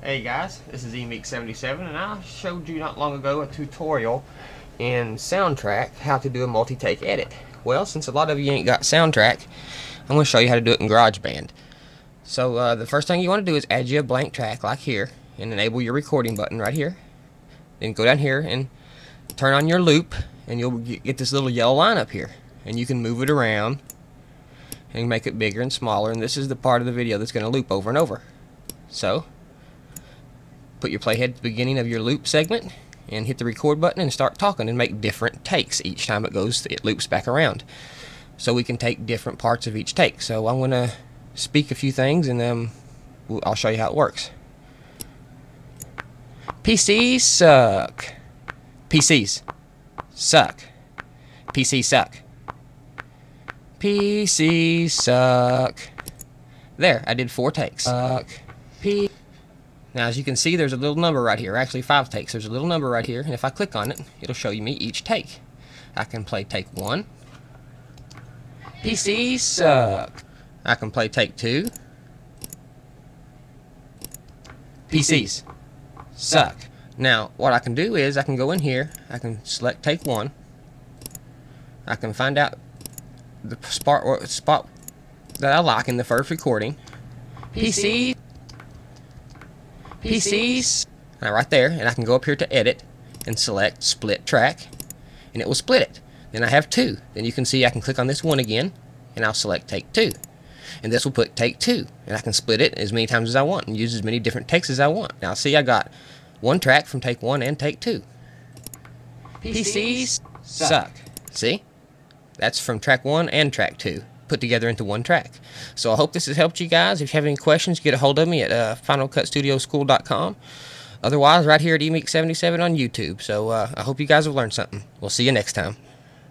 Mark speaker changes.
Speaker 1: Hey guys, this is emeek77 and I showed you not long ago a tutorial in Soundtrack how to do a multi-take edit. Well, since a lot of you ain't got Soundtrack, I'm going to show you how to do it in GarageBand. So uh, the first thing you want to do is add you a blank track like here and enable your recording button right here. Then go down here and turn on your loop and you'll get this little yellow line up here and you can move it around and make it bigger and smaller and this is the part of the video that's going to loop over and over. So put your playhead at the beginning of your loop segment and hit the record button and start talking and make different takes each time it goes it loops back around. So we can take different parts of each take. So I'm gonna speak a few things and um, then I'll show you how it works. PCs suck. PCs suck. PCs suck. PCs suck. There I did four takes. Suck. P now as you can see there's a little number right here, actually five takes. There's a little number right here and if I click on it it'll show you me each take. I can play take one. PC suck. I can play take two. PCs suck. Now what I can do is I can go in here, I can select take one. I can find out the spot, spot that I like in the first recording. PC PCs. Now right there, and I can go up here to edit and select split track, and it will split it. Then I have two. Then you can see I can click on this one again, and I'll select take two. And this will put take two, and I can split it as many times as I want and use as many different takes as I want. Now see I got one track from take one and take two. PCs suck. See? That's from track one and track two put together into one track. So I hope this has helped you guys. If you have any questions, get a hold of me at uh, FinalCutStudioSchool.com. Otherwise, right here at emeek77 on YouTube. So uh, I hope you guys have learned something. We'll see you next time.